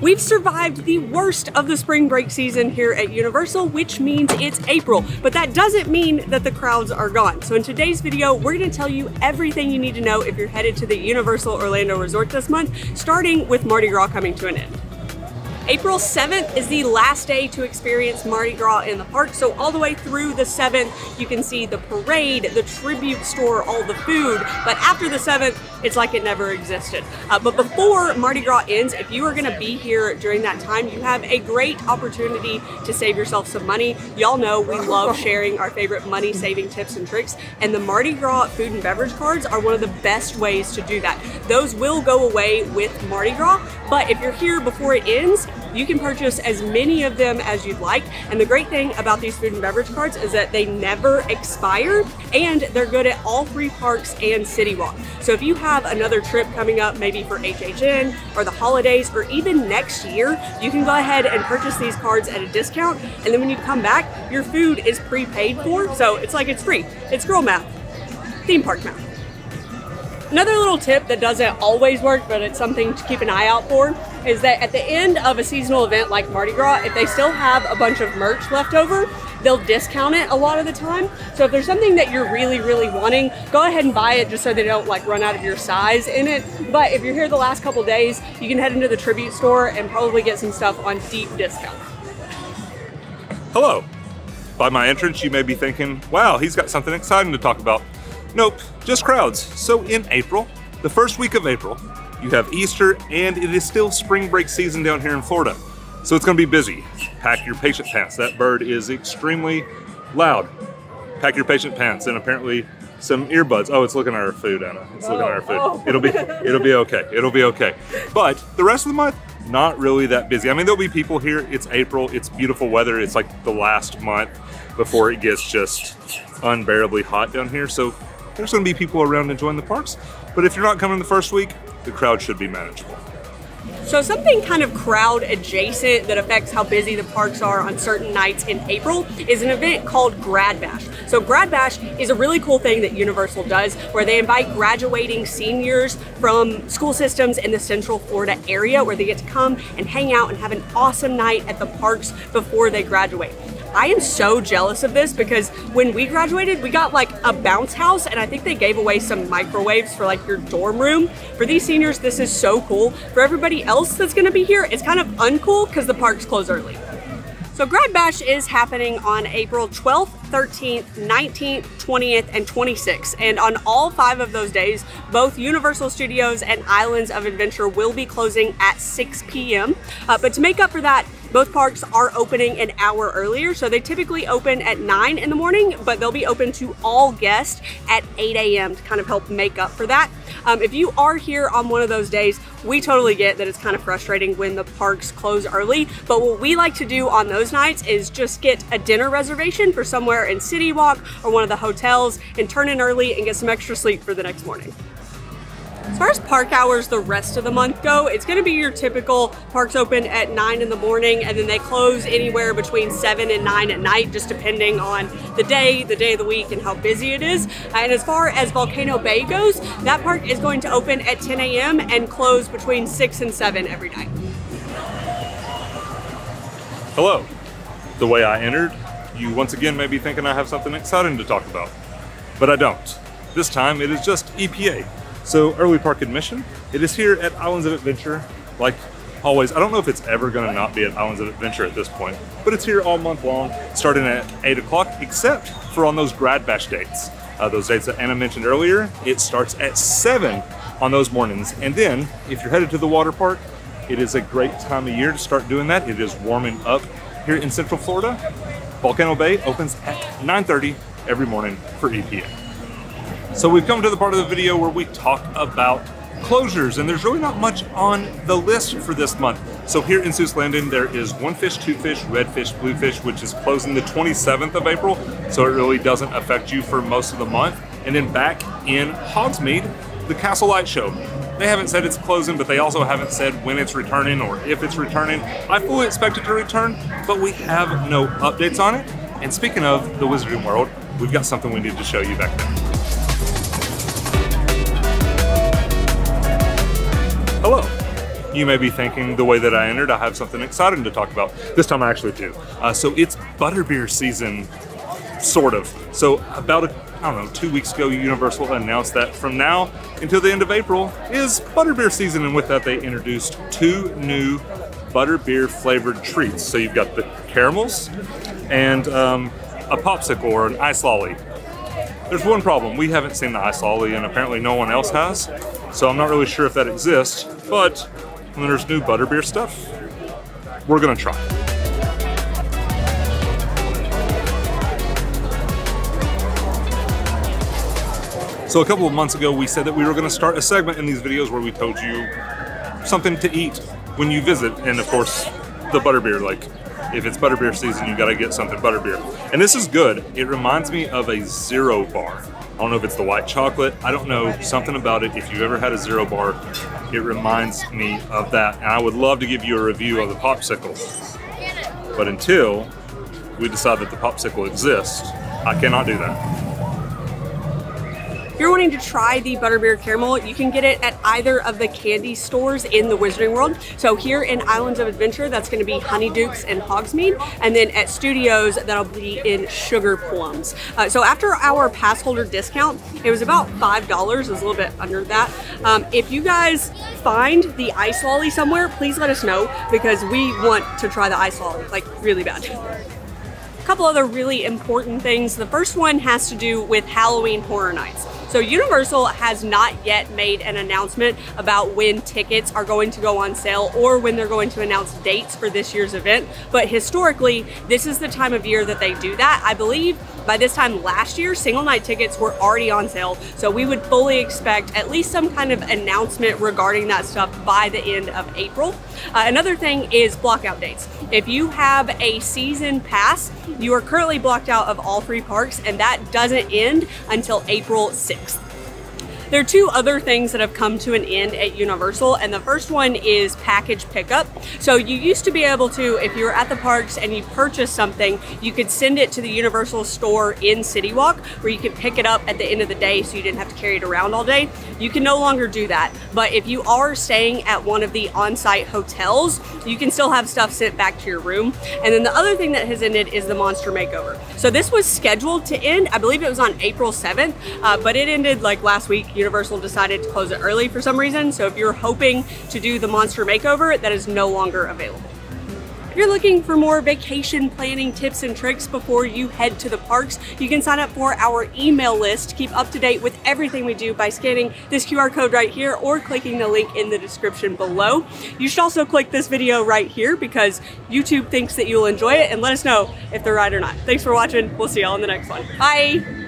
We've survived the worst of the spring break season here at Universal, which means it's April, but that doesn't mean that the crowds are gone. So in today's video, we're gonna tell you everything you need to know if you're headed to the Universal Orlando Resort this month, starting with Mardi Gras coming to an end. April 7th is the last day to experience Mardi Gras in the park. So all the way through the 7th, you can see the parade, the tribute store, all the food. But after the 7th, it's like it never existed. Uh, but before Mardi Gras ends, if you are gonna be here during that time, you have a great opportunity to save yourself some money. Y'all know we love sharing our favorite money saving tips and tricks. And the Mardi Gras food and beverage cards are one of the best ways to do that. Those will go away with Mardi Gras, but if you're here before it ends, you can purchase as many of them as you'd like. And the great thing about these food and beverage cards is that they never expire and they're good at all three parks and City Walk. So if you have another trip coming up, maybe for HHN or the holidays or even next year, you can go ahead and purchase these cards at a discount. And then when you come back, your food is prepaid for. So it's like it's free. It's girl math, theme park math. Another little tip that doesn't always work, but it's something to keep an eye out for, is that at the end of a seasonal event like Mardi Gras, if they still have a bunch of merch left over, they'll discount it a lot of the time. So if there's something that you're really, really wanting, go ahead and buy it just so they don't like run out of your size in it. But if you're here the last couple days, you can head into the tribute store and probably get some stuff on deep discount. Hello. By my entrance, you may be thinking, wow, he's got something exciting to talk about. Nope, just crowds. So in April, the first week of April, you have Easter and it is still spring break season down here in Florida. So it's gonna be busy. Pack your patient pants. That bird is extremely loud. Pack your patient pants and apparently some earbuds. Oh, it's looking at our food, Anna. It's looking at our food. Oh. It'll be it'll be okay. It'll be okay. But the rest of the month, not really that busy. I mean, there'll be people here. It's April. It's beautiful weather. It's like the last month before it gets just unbearably hot down here. So there's going to be people around enjoying the parks. But if you're not coming the first week, the crowd should be manageable. So something kind of crowd adjacent that affects how busy the parks are on certain nights in April is an event called Grad Bash. So Grad Bash is a really cool thing that Universal does where they invite graduating seniors from school systems in the Central Florida area where they get to come and hang out and have an awesome night at the parks before they graduate. I am so jealous of this because when we graduated, we got like a bounce house and I think they gave away some microwaves for like your dorm room. For these seniors, this is so cool. For everybody else that's gonna be here, it's kind of uncool because the parks close early. So Grad Bash is happening on April 12th, 13th, 19th, 20th, and 26th. And on all five of those days, both Universal Studios and Islands of Adventure will be closing at 6 p.m. Uh, but to make up for that, both parks are opening an hour earlier, so they typically open at 9 in the morning, but they'll be open to all guests at 8 a.m. to kind of help make up for that. Um, if you are here on one of those days, we totally get that it's kind of frustrating when the parks close early, but what we like to do on those nights is just get a dinner reservation for somewhere in City Walk or one of the hotels and turn in early and get some extra sleep for the next morning. As far as park hours the rest of the month go, it's going to be your typical parks open at 9 in the morning and then they close anywhere between 7 and 9 at night, just depending on the day, the day of the week, and how busy it is. Uh, and as far as Volcano Bay goes, that park is going to open at 10 a.m. and close between 6 and 7 every night. Hello. The way I entered, you once again may be thinking I have something exciting to talk about. But I don't. This time it is just EPA. So early park admission, it is here at Islands of Adventure. Like always, I don't know if it's ever gonna not be at Islands of Adventure at this point, but it's here all month long, starting at eight o'clock, except for on those grad bash dates. Uh, those dates that Anna mentioned earlier, it starts at seven on those mornings. And then if you're headed to the water park, it is a great time of year to start doing that. It is warming up here in Central Florida. Volcano Bay opens at 9.30 every morning for EPA. So we've come to the part of the video where we talk about closures, and there's really not much on the list for this month. So here in Seuss Landing, there is one fish, two fish, red fish, blue fish, which is closing the 27th of April. So it really doesn't affect you for most of the month. And then back in Hogsmeade, the Castle Light Show. They haven't said it's closing, but they also haven't said when it's returning or if it's returning. I fully expect it to return, but we have no updates on it. And speaking of the Wizarding World, we've got something we need to show you back there. Hello. you may be thinking the way that I entered, I have something exciting to talk about. This time I actually do. Uh, so it's butterbeer season, sort of. So about a, I don't know, two weeks ago, Universal announced that from now until the end of April is butterbeer season, and with that they introduced two new butterbeer flavored treats. So you've got the caramels and um, a popsicle or an ice lolly. There's one problem. We haven't seen the ice lolly, and apparently no one else has. So I'm not really sure if that exists. But when there's new butterbeer stuff, we're gonna try. So a couple of months ago, we said that we were gonna start a segment in these videos where we told you something to eat when you visit, and of course, the butterbeer. Like, if it's butterbeer season, you gotta get something butterbeer. And this is good. It reminds me of a zero bar. I don't know if it's the white chocolate. I don't know something about it. If you've ever had a zero bar, it reminds me of that. And I would love to give you a review of the popsicle. But until we decide that the popsicle exists, I cannot do that. If you're wanting to try the Butterbeer Caramel, you can get it at either of the candy stores in the Wizarding World. So here in Islands of Adventure, that's going to be Honeydukes and Hogsmeade. And then at Studios, that'll be in Sugar Plums. Uh, so after our pass holder discount, it was about $5. It was a little bit under that. Um, if you guys find the ice lolly somewhere, please let us know because we want to try the ice lolly, like really bad A couple other really important things. The first one has to do with Halloween Horror Nights. So Universal has not yet made an announcement about when tickets are going to go on sale or when they're going to announce dates for this year's event. But historically, this is the time of year that they do that. I believe by this time last year, single night tickets were already on sale. So we would fully expect at least some kind of announcement regarding that stuff by the end of April. Uh, another thing is blockout dates. If you have a season pass, you are currently blocked out of all three parks and that doesn't end until April 6th. There are two other things that have come to an end at Universal, and the first one is package pickup. So you used to be able to, if you were at the parks and you purchased something, you could send it to the Universal store in City Walk, where you could pick it up at the end of the day so you didn't have to carry it around all day. You can no longer do that. But if you are staying at one of the on-site hotels, you can still have stuff sent back to your room. And then the other thing that has ended is the Monster Makeover. So this was scheduled to end, I believe it was on April 7th, uh, but it ended like last week Universal decided to close it early for some reason. So if you're hoping to do the monster makeover, that is no longer available. If you're looking for more vacation planning tips and tricks before you head to the parks, you can sign up for our email list to keep up to date with everything we do by scanning this QR code right here or clicking the link in the description below. You should also click this video right here because YouTube thinks that you'll enjoy it and let us know if they're right or not. Thanks for watching. We'll see y'all in the next one. Bye.